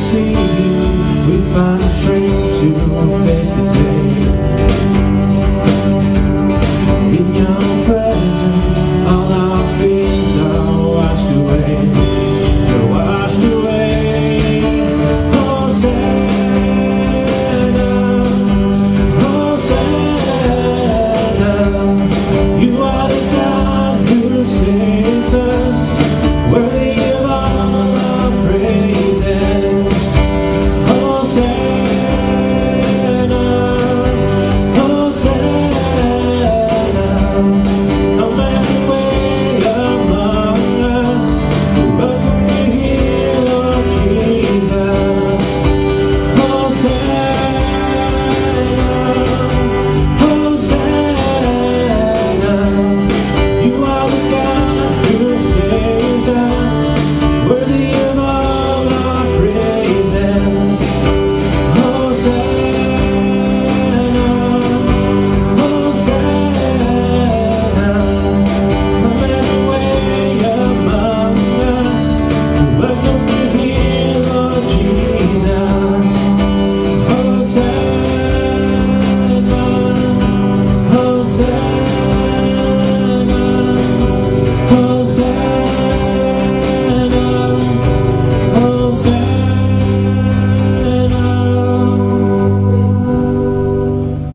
see